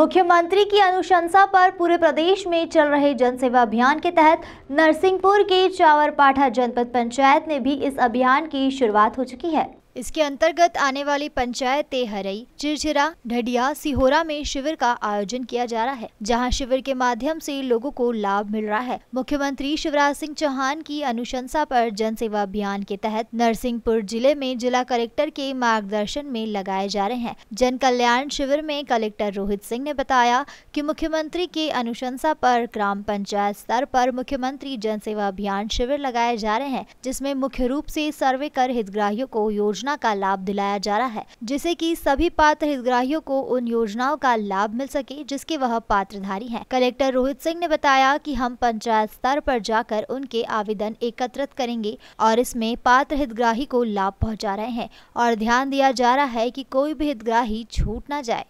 मुख्यमंत्री की अनुशंसा पर पूरे प्रदेश में चल रहे जनसेवा अभियान के तहत नरसिंहपुर के चावरपाठा जनपद पंचायत में भी इस अभियान की शुरुआत हो चुकी है। इसके अंतर्गत आने वाली पंचायतें हरई चिरचिरा ढडिया, सिहोरा में शिविर का आयोजन किया जा रहा है, जहाँ शिविर के माध्यम से लोगों को लाभ मिल रहा है। मुख्यमंत्री शिवराज सिंह चौहान की अनुशंसा पर जन सेवा अभियान के तहत नरसिंहपुर ज़िले में जिला कलेक्टर के मार्गदर्शन में लगाए जा रहे हैं। जन कल्याण शिविर में कलेक्टर रोहित सिंह ने बताया की मुख्यमंत्री के अनुशंसा पर ग्राम पंचायत स्तर पर मुख्यमंत्री जन सेवा अभियान शिविर लगाए जा रहे हैं, जिसमें मुख्य रूप से सर्वे कर हितग्राहियों को योजना योजना का लाभ दिलाया जा रहा है जिसे कि सभी पात्र हितग्राहियों को उन योजनाओं का लाभ मिल सके, जिसके वह पात्रधारी हैं। कलेक्टर रोहित सिंह ने बताया कि हम पंचायत स्तर पर जाकर उनके आवेदन एकत्रित करेंगे और इसमें पात्र हितग्राही को लाभ पहुँचा रहे हैं और ध्यान दिया जा रहा है की कोई भी हितग्राही छूट न जाए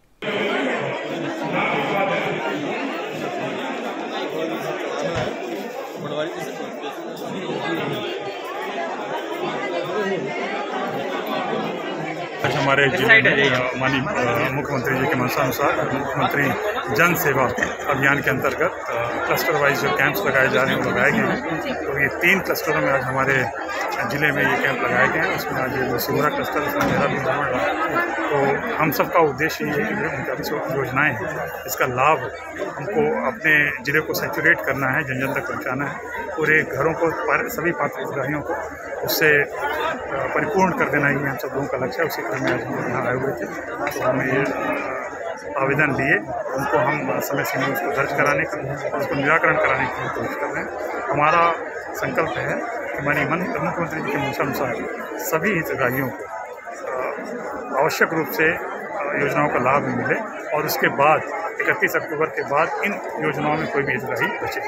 आज हमारे ज़िले में माननीय मुख्यमंत्री जी के मंशानुसार मुख्यमंत्री जन सेवा अभियान के अंतर्गत क्लस्टर वाइज जो कैंप्स लगाए जा रहे हैं वो लगाए गए हैं। तो ये तीन क्लस्टरों में आज हमारे ज़िले में ये कैंप लगाए गए हैं। उसमें आज जो सिमरा क्लस्टर उसमें मेरा भी भ्रमण रहा तो हम सबका उद्देश्य ये है कि जो उनका भी योजनाएँ हैं। इसका लाभ हमको अपने ज़िले को सेचुरेट करना है जन जन तक पहुँचाना है। पूरे घरों को सभी पात्र हितग्राहियों को उससे परिपूर्ण कर देना ही हम सब लोगों का लक्ष्य है। उसी क्रम में आज हम यहाँ आए हुए थे। तो हमें ये आवेदन दिए। उनको हम समय सीमा उसको दर्ज कराने का, उसको निराकरण कराने की कोशिश कर रहे हैं। हमारा संकल्प है कि माननीय मुख्यमंत्री जी के मंशानुसार सभी हितग्राहियों को आवश्यक रूप से योजनाओं का लाभ मिले और उसके बाद, इकतीस अक्टूबर के बाद इन योजनाओं में कोई भी हितग्राही बचे।